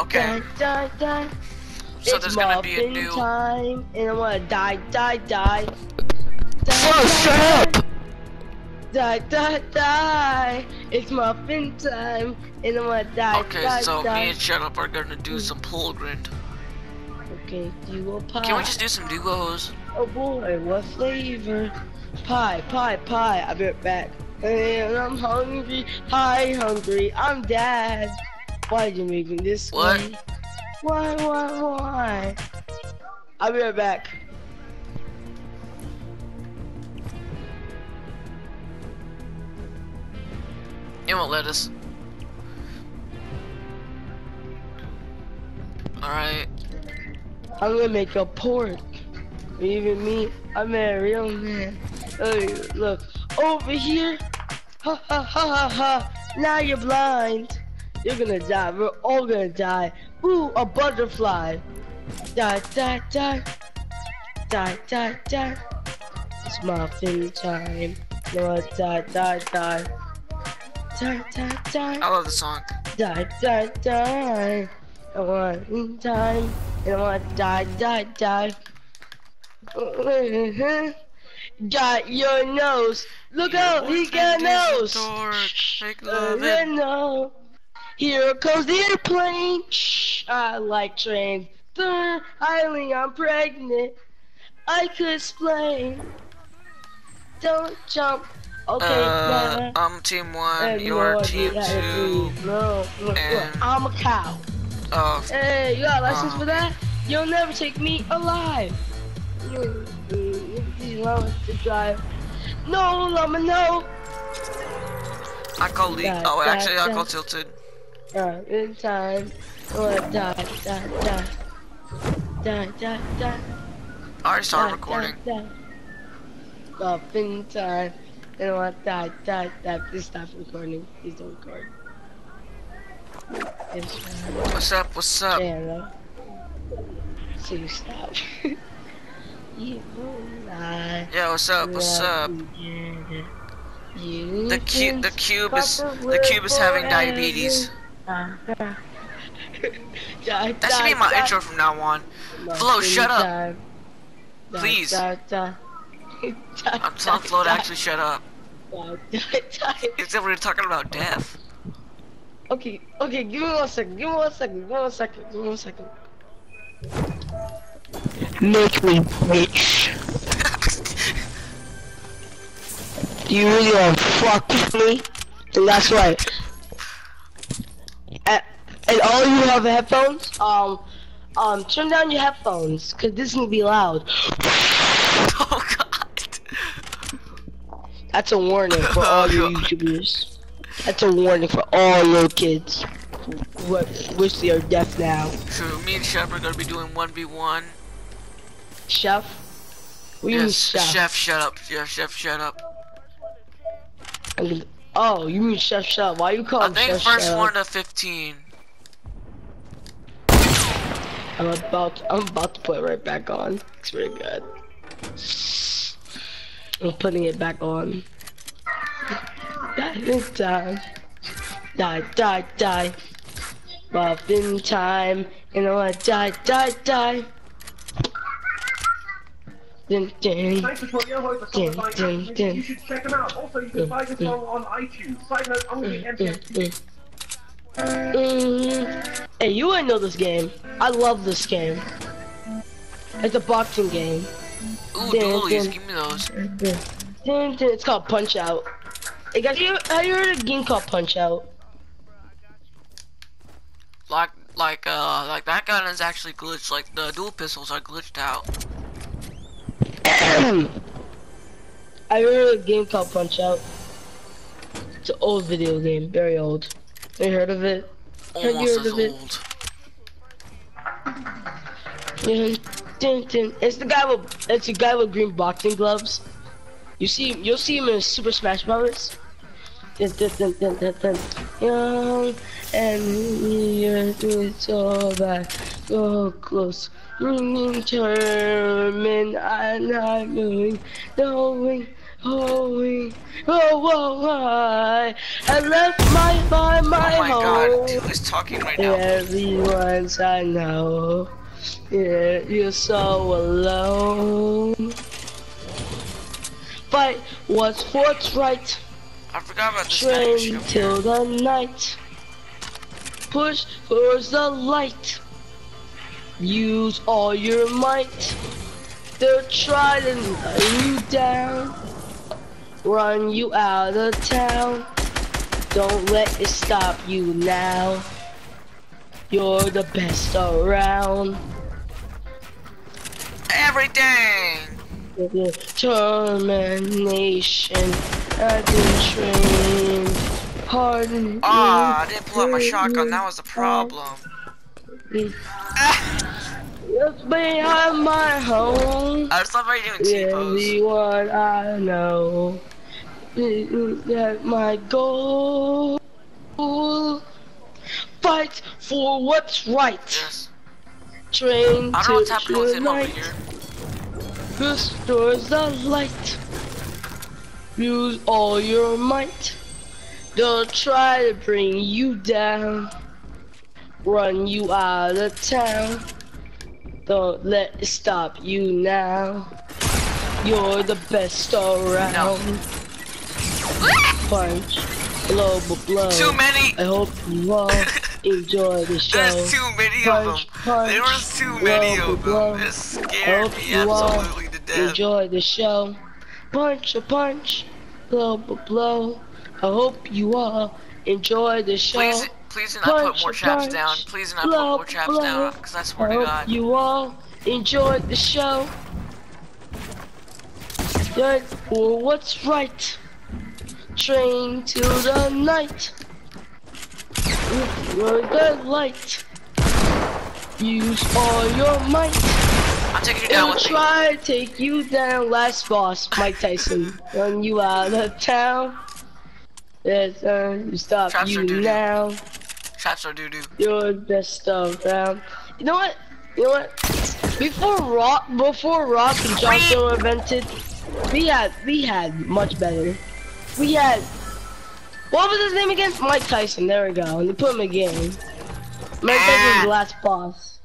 Okay. Die, die, die. So it's there's gonna be a new. time, and I wanna die, die, die. Die, Flo, die, shut up! Die, die, die. It's muffin time, and I wanna die, Okay, die, so die. me and Shut Up are gonna do some pull grind. Okay, duo pie. Can we just do some duos? Oh boy, what flavor? Pie, pie, pie. I'll be right back. And I'm hungry, hi hungry, I'm dad. Why'd you make me this What? way? Why, why, why? I'll be right back. It won't let us. Alright. I'm gonna make a pork. Even me, I'm a real man. Hey, look, over here. Ha ha ha ha ha. Now you're blind. You're gonna die. We're all gonna die. Ooh, a butterfly. Die, die, die. Die, die, die. It's muffin time. No, die, die, die. Die, die, die. I love the song. Die, die, die. I want time. I want die, die, die. Got your nose. Look out, he got a nose. Make Uh, no. Here comes the airplane. Shh, I like trains. Third, Eileen, I'm pregnant. I could explain. Don't jump. Okay, Uh. I'm team one, And you're Lord, team you two. No, look, and- look, I'm a cow. Oh, Hey, you got a license Oh. for that? You'll never take me alive. You, you, you to drive? No, llama, no. I call Lee. Oh, actually, I call Tilted. Uh, in time. Oh, die, die, die. Die, die, die. I already started die, recording. Die, die. Up in time. You know what? Die, die, die. Please stop recording. Please don't record. What's up? What's up? Channel. So you stop. Yeah, what's up? What's up? You The cube, the cube is, the cube is having forever. diabetes. Die, That should be my die. intro from now on. Die, Flo, shut up. die, die, Please. I'm telling Flo to actually shut up. Except we're talking about death. Okay, okay, give me one second, give me one second, give me one second, give me one second. Make me rich. You really wanna fuck with me? And that's right. And, and all you have headphones, um, um, turn down your headphones, cause this is gonna be loud. Oh god. That's a warning for all you YouTubers. That's a warning for all little kids who wish they are deaf now. So me and Chef are gonna be doing 1v1. Chef? What do mean Yes, chef? chef, shut up. Yeah, chef, shut up. I'm Oh, you mean chef shut? Why you call I him think chef first one to 15. I'm about I'm about to put it right back on. It's very good. I'm putting it back on. Die this time. Die, die, die. Muffin time. And I wanna die, die, die. Dun. Thanks for your host Spotify dun, app. You should check them out. Also, you can find this song on iTunes. Side note, I'm gonna be MTF. Mm. Hey, you wouldn't know this game. I love this game. It's a boxing game. Ooh, Dun, dualies, dun. give me those. Dun, dun. It's called Punch Out. Hey guys, you, have you heard of a game called Punch Out? Like, like, uh, like that gun is actually glitched. Like the dual pistols are glitched out. I heard of a game called Punch Out. It's an old video game, very old. Have you heard of it? Almost as old. Dun, dun, dun. It's the guy with it's the guy with green boxing gloves. You see you'll see him in Super Smash Brothers. Dun, dun, dun, dun, dun, dun. Young and you're doing so bad. So close. Ringing determined, I'm not moving, knowing Oh, oh, oh, I, I left my, my, my, Oh my home. god, is talking right now. Everyone's I know. Yeah, you're so alone. Fight what's what's right. I forgot about this Train till the night. Push towards the light. Use all your might. They'll try to let you down. Run you out of town. Don't let it stop you now. You're the best around. Everything! Determination. I've been trained. Pardon Ah, I didn't pull out my shotgun, that was the problem. Just behind my home. I was already doing T-pose. Everyone I know. That's my goal. Fight for what's right. Yes. Train I don't know what's to happening with here. Restores the light. Use all your might. They'll try to bring you down. Run you out of town. Don't let it stop you now. You're the best around. Punch, blow, blow, blow. Too many! I hope you all enjoy the show. There's too many of them. Punch, punch, There was too many of blow. them. It scared hope me you all absolutely to death. Enjoy the show. Punch a punch, blow blow. I hope you all enjoy the show. Please, please do not put more traps punch, down. Please do not put more traps blow. down, because I swear I to God. you all enjoyed the show. Good for what's right. Train till the night. With the light. Use all your might. I'm taking you down with me. try to take you down. Last boss, Mike Tyson. Run you out of town. There's time uh, to stop Traps you now. Traps are doo-doo. You're the best around. You know what? You know what? Before rock, before rock and Johnson were invented, we had we had much better. We had what was his name again? Mike Tyson. There we go. And they put him again. Mike Tyson's the last boss.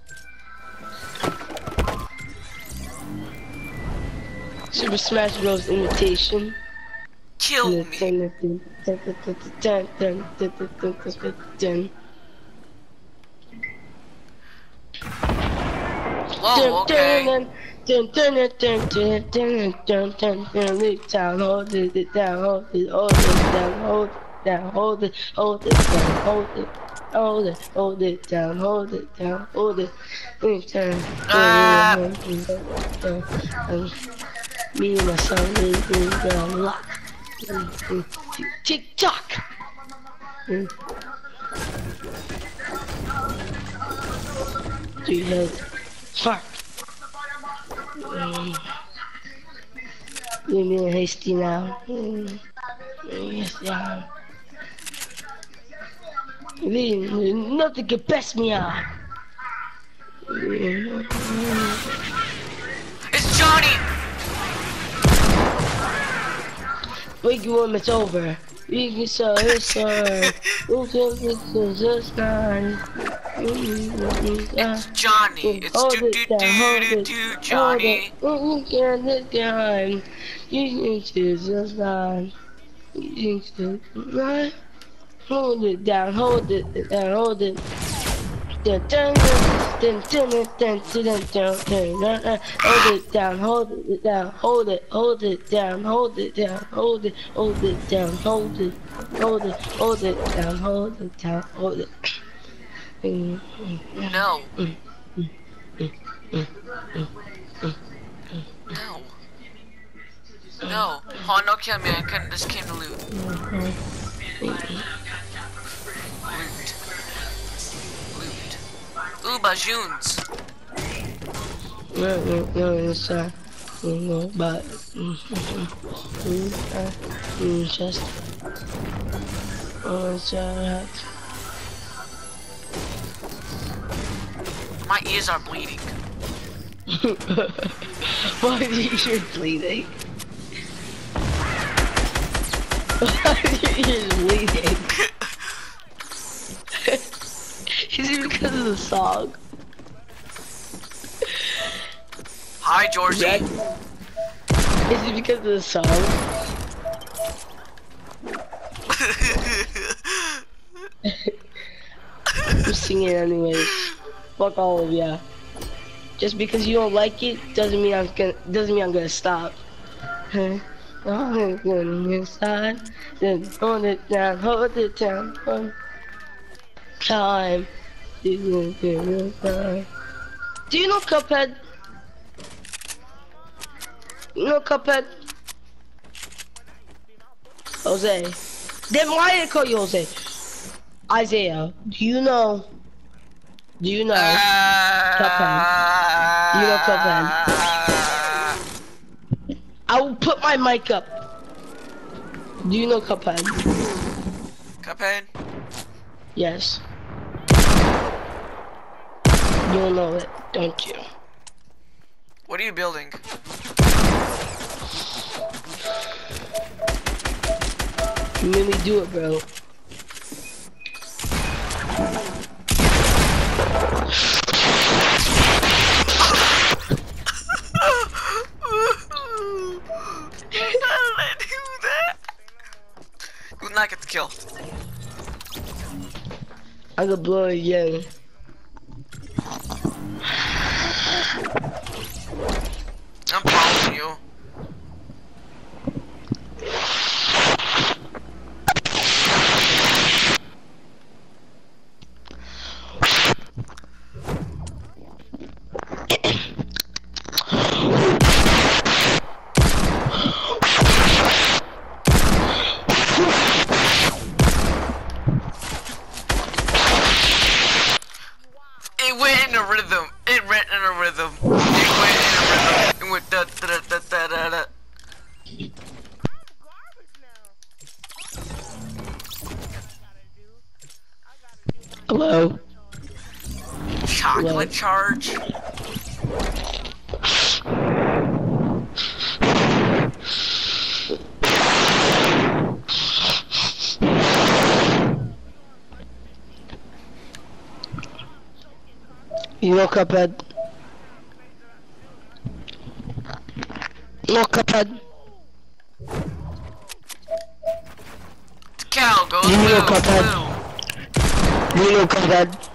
Super Smash Bros. imitation. Kill me. Whoa, okay. Dun, dun, dun, dun, dun, dun, dun, dun, dun, Look down, hold it down, hold it, hold it down, hold it down, hold it, hold it down, hold it, hold it, hold it down, hold it down, hold it, look down, Ah. down, um, Me and my son, we we gonna lock. Tick tock. Three. Fuck. Mm. You're being hasty now. Mm. Yes, yeah. Nothing can pass me out. Mm. It's Johnny! Wake you up, it's over. Iggy so it's It's Johnny. It's do do do do Johnny. Look at the. You choose a sign. You choose a hold it down, hold it. Down, hold it. Hold it down, hold it down, hold it, hold it down, hold it down, hold it, hold it down, hold it, hold it, hold it down, hold it down, hold it. Mm, mm, No. mm, No. No. Oh, no, kill me. I couldn't. This came to. Loot. My ears are bleeding. Why are your ears bleeding? Why are ears bleeding? Is it because of the song? Hi, Georgie. Jack- Is it because of the song? I'm singing anyways. Fuck all of ya. Just because you don't like it doesn't mean I'm gonna doesn't mean I'm gonna stop. I'm gonna inside, then hold it down, hold it down, hold time. Do you know Cuphead? You know Cuphead? Jose. Then why did I call you Jose? Isaiah, do you know? Do you know? Cuphead. You know Cuphead. I will put my mic up. Do you know Cuphead? Cuphead? Yes. You'll know it, don't you? What are you building? You made me do it, bro. Good night, get killed. I could blow again. charge. You look up at Look up at Cal, go You look up at You look up at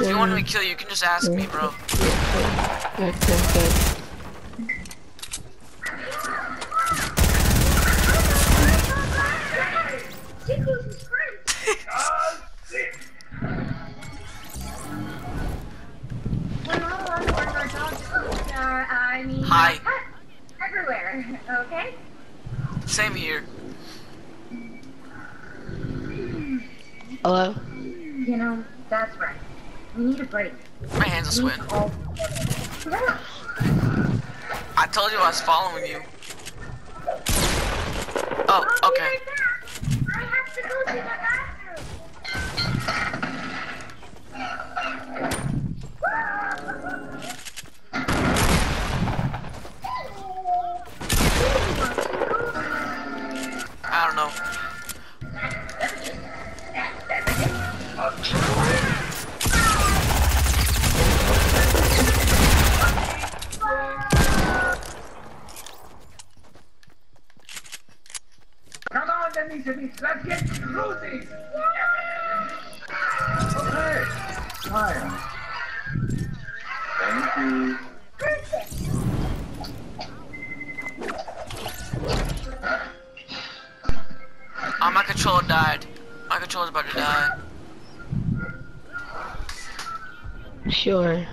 You want me to kill you, you can just ask me, bro. Following you. Timmy. Let's get cruising. Okay. Hi. Thank you. Oh, my controller died. My controller's about to die. Sure.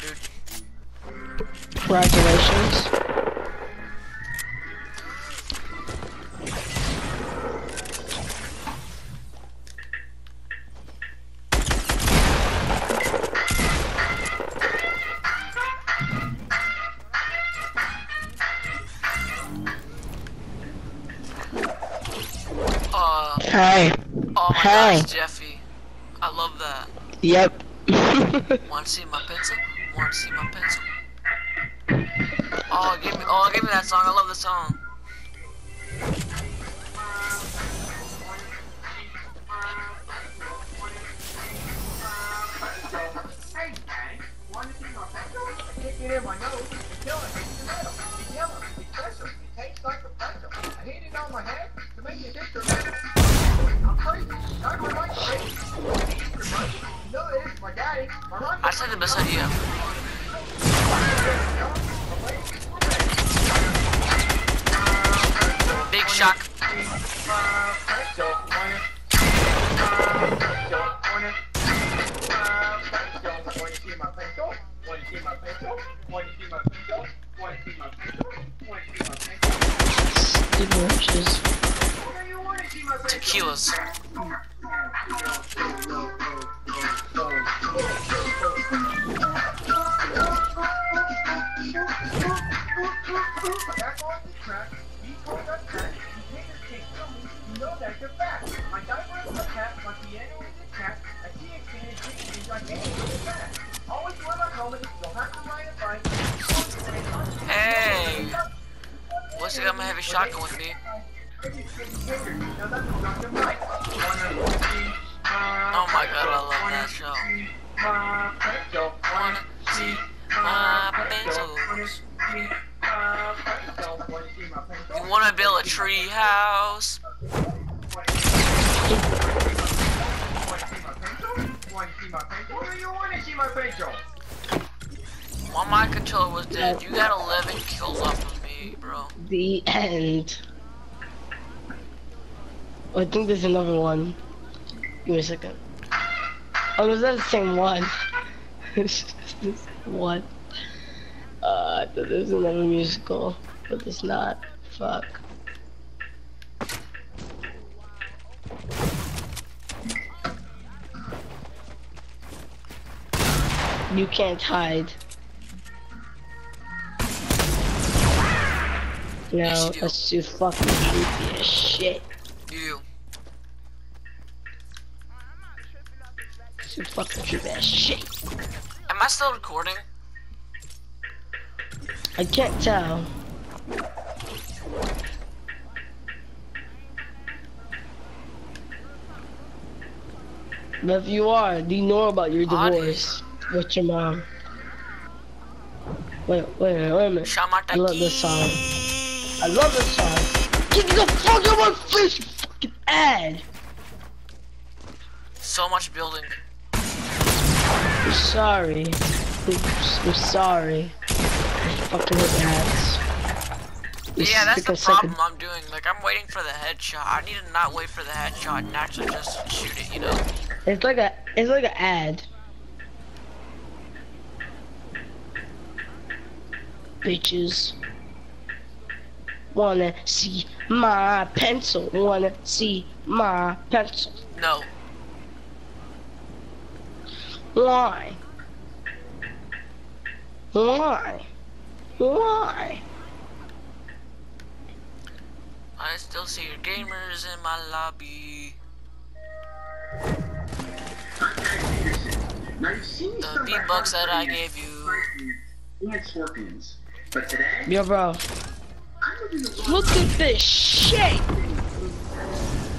Alright, I'm back, my dude. Congratulations. Uh, Hi. oh my Hey. gosh, Jeffy. I love that. Yep. Want to see my pencil? Want to see my pencil? Oh, give me, oh, give me that song. I love the song. Know this, my daddy. My right I said the best idea. Big shock. Divorces. Tequilas. Shotgun with me? The end. Oh, I think there's another one. Give me a second. Oh, is that the same one? It's just this one. Uh, I thought there's another musical, but it's not. Fuck. You can't hide. No, Yes, you do. that's too fucking creepy as shit. You. Too fucking creepy as shit. Am I still recording? I can't tell. But if you are, do you know about your divorce with your mom? Wait, wait, wait a minute. I love this song. I love this song. Get the fuck out of my face, you fucking ad! So much building. I'm sorry. Oops, I'm sorry. Fucking with ads. You Yeah, that's the a second- problem I'm doing. Like, I'm waiting for the headshot. I need to not wait for the headshot and actually just shoot it, you know? It's like a, it's like an ad. Bitches. Wanna see my pencil? Wanna see my pencil? No. Why? Why? Why? I still see your gamers in my lobby. Now you've seen me The start my beatbox that I gave you. brain and scorpions. But today, Yo, bro. Look at this shit.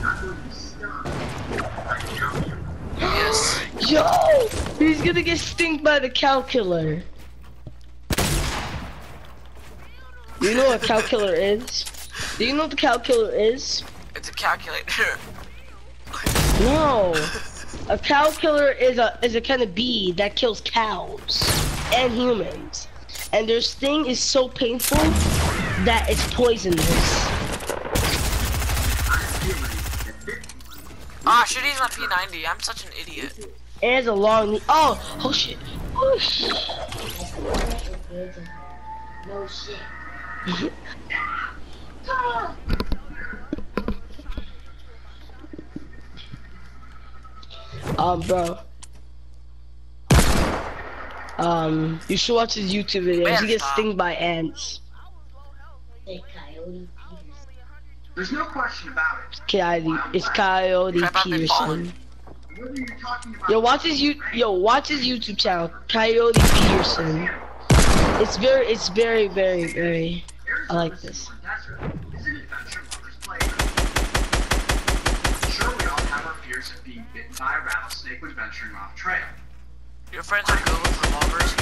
not going to be stung by the calculator. Yes. Yo, he's gonna get stung by the cow killer. You know what a cow killer is? Do you know what the cow killer is? It's a calculator. No. A cow killer is a is a kind of bee that kills cows and humans. And their sting is so painful that it's poisonous. Ah, should use my P90. I'm such an idiot. It's a long oh oh shit. Oh shit. No shit. Um bro. Um you should watch his YouTube videos. He gets stung by ants. Hey, Coyote Peters. There's no question about it. Coyote it's Coyote Crap, I've. Peterson. You're talking about Yo, watch his you yo, watch his YouTube channel, Coyote Peterson. It's very, it's very, very, very. I like this. Desert an adventure lover's playground. Sure, we all have our fears of being bitten by a rattlesnake when venturing off trail. Your friends are good with revolvers.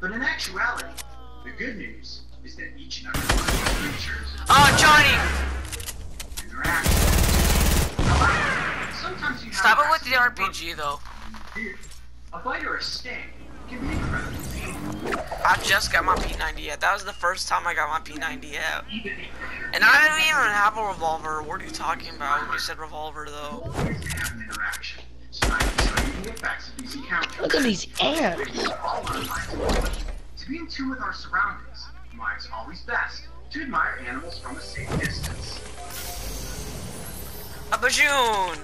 But in actuality, the good news is that each and every one of these creatures Oh, Johnny! interact. Sometimes you Stop it with the accidents RPG though. A bite or a sting can be incredibly painful. I just got my P90 yet. That was the first time I got my P90 yet. And I didn't even have a revolver. What are you talking about when you said revolver though? always to have an interaction. So I can show you the effects of these encounters. Look at these ants. All our lives. To be in tune with our surroundings, why it's always best to admire animals from a safe distance. A bajoon!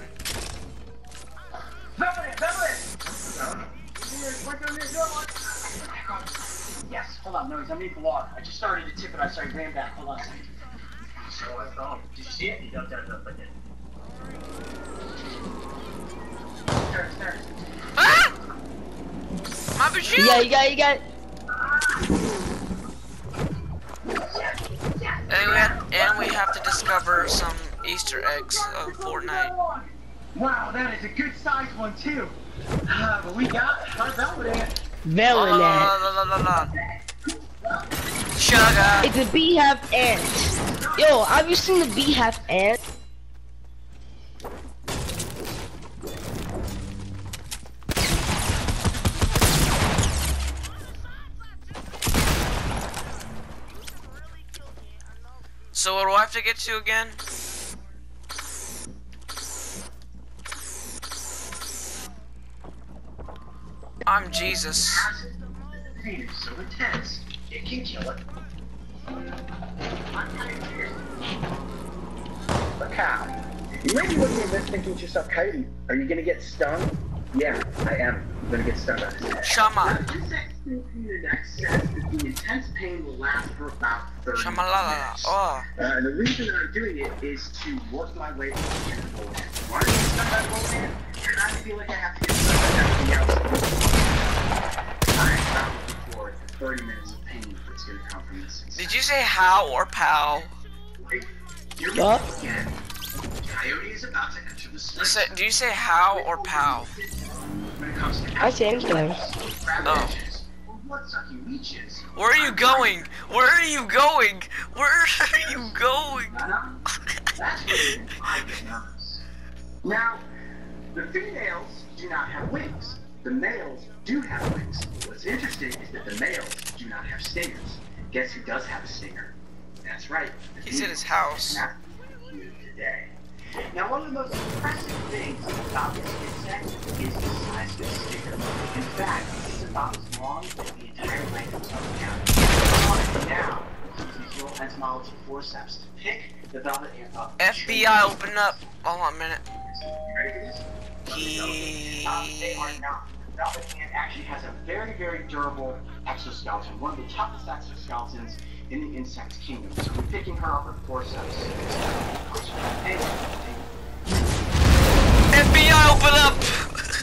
Yes, hold on, no, he's underneath the log. I just started to tip it, I started ran back. Hold on a second. So I thought, Did you see it? he dumped that up like it. There, there. Ah! My bajoon! Yeah, you got, you got. And we, have, and we have to discover some Easter eggs of Fortnite. Wow, that is a good sized one too. Uh, but we got our velvet ant. La la Velvet ant. la la la la. Sugar. It's a beehive ant. Yo, have you seen the beehive ant? So what do I have to get to again? I'm Jesus. So intense. A cow. You may be looking at this thinking to yourself, Coyote, are you gonna get stung? Yeah, I am. I'm gonna get stung. Shama. Insect sting from your neck says that the intense pain will last for about 30 Shama la la la. minutes. Oh. Uh, and the reason that I'm doing it is to work my way up to the goal end. Why do you get stung by the goal end? And I feel like I have to get stung by everything else. I found before the 30 minutes of pain that's gonna come from this. Did you say how or pow? Here we What? again. Coyote is about to enter the You slip. do you say how or pow? When it comes to I say anything. Oh. Where are you going? Where are you going? Where are you going? That's where you can find the numbers. Now, the females do not have wings. The males do have wings. What's interesting is that the males do not have stingers. Guess who does have a stinger? That's right. the He's in his house. And that's what we do today. Now, one of the most impressive things about this insect is the size of its stinger. In fact, about as long as the entire length of. On it now, use little entomology forceps to pick the velvet ant up. FBI, open up. Hold on a minute. You ready for this? He. Um, they are not. The velvet ant actually has a very, very durable exoskeleton, one of the toughest exoskeletons in the insect kingdom. So we're picking her up with forceps. FBI, open up.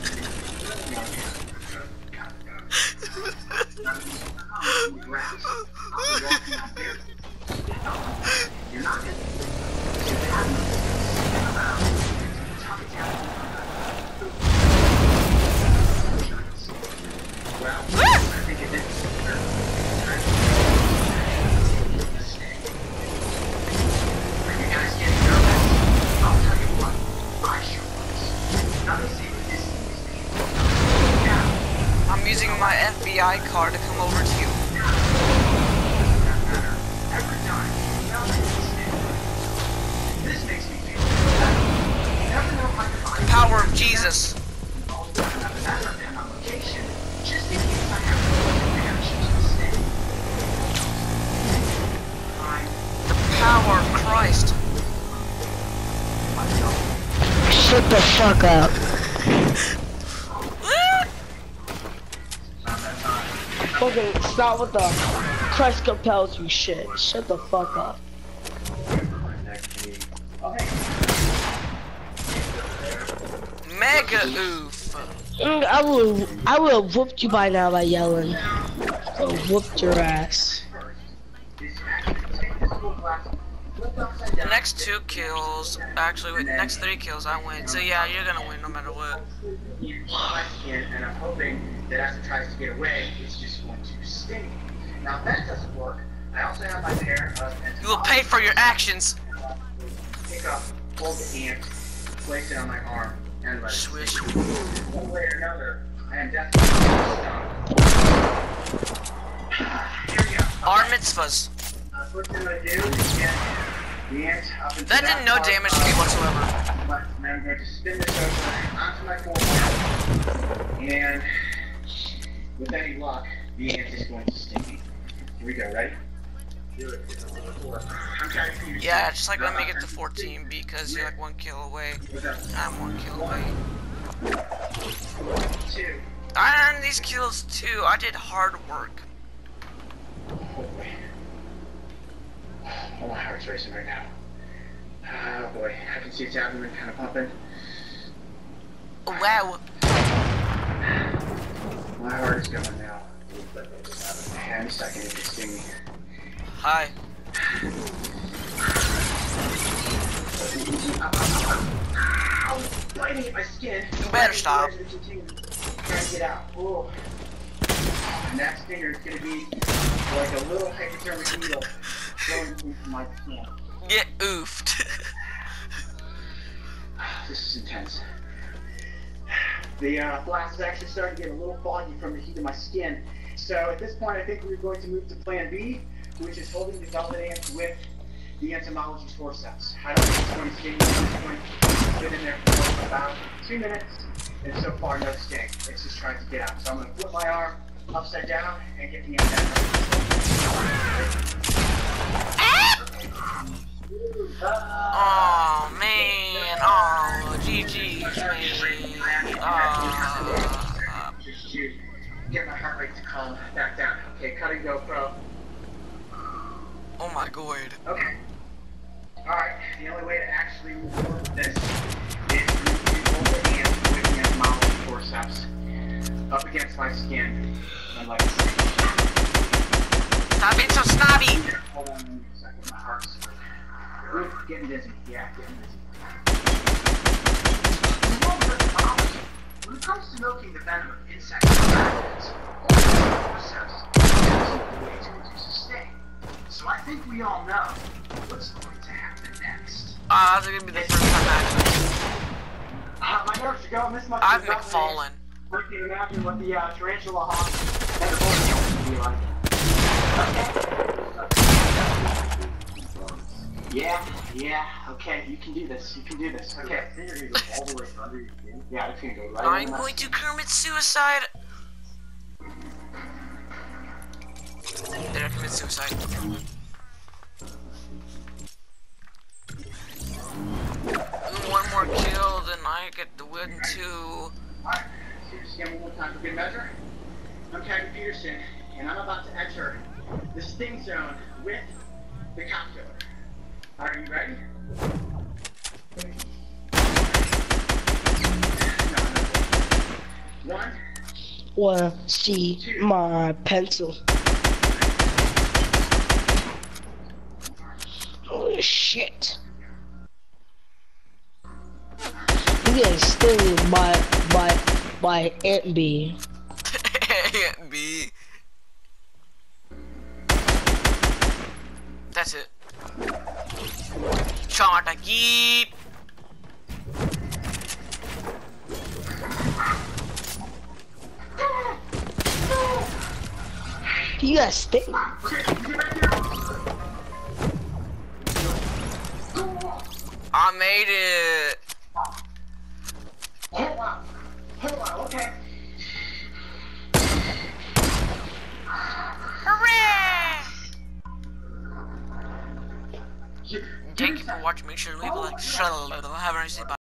Fucking stop with the Christ compels you shit. Shut the fuck up. Mega oof. Mm, I will, I will have whooped you by now by yelling. I whooped your ass. This actually take this little glass, flip upside The next two kills, actually, wait, the next three kills, I win. So yeah, you're gonna win no matter what. in my skin, and I'm hoping that as it tries to get away, it's just sting. Now, if that doesn't work, I also have my pair of You will pay for your actions. pick up, hold the ant, place it on my arm, and let it Swish. sting. One way or another, I am definitely. Here we go. Bar mitzvahs. Uh, first thing gonna do is get the ant up into That did no damage to me whatsoever. but I'm going to spin this over onto my forearm, and with any luck, the ant is going to sting me. Here we go, ready? I'm trying to use Yeah, just like let me get to 14 because you're like one kill away. I'm one kill away. two. I earned these kills too. I did hard work. Oh boy. Oh, my heart's racing right now. Oh boy, I can see its abdomen kind of pumping. Wow. My heart is going now. Any second, it could sting me. Hi. Ow! Biting at my skin. You better stop. Trying to get out. Oh. And that stinger is gonna be like a little hypodermic needle going into my skin. Get oofed. This is intense. The uh, blast is actually starting to get a little foggy from the heat of my skin. So at this point, I think we're going to move to Plan B, which is holding the velvet ant with the entomologist's forceps. I don't think it's going to sting. It's going to sit in there for about two minutes, and so far no sting. It's just trying to get out. So I'm going to flip my arm upside down and get the ant out. oh man. Oh, GG's man. Oh. Just to get my heart rate to calm back down. Okay, cut and go, pro. Oh my god. Okay. Alright, the only way to actually move this is to hold the hand with the entomology forceps up against my skin and like Stop being so snobby. hold on a second, my heart's Ooh, getting dizzy. Yeah, getting dizzy. The world of entomology, when it comes to milking the venom of insects and So I think we all know what's going to happen next. Ah, that's gonna be the first time actually. Uh, my there she go. This must I've be about McFallen. I can imagine what the uh, tarantula hawk and the would be like. Yeah, yeah, okay, you can do this, you can do this, okay. all the way under your skin. Yeah, it's gonna go right I'm going to commit suicide. Did I commit suicide? One more kill, then I get the win too. Alright, here's again one more time for good measure. I'm Kevin Peterson, and I'm about to enter the sting zone with the cop killer. Are you ready? No, no. One, Wanna see my pencil? Oh shit. You getting stung by by by Ant Bee. B. That's it. Shot a geep. You got sting. I made it. hold on. Hold on, okay. Hooray! Thank you for watching. Make sure to leave a like. shut up, Have a nice day. Bye.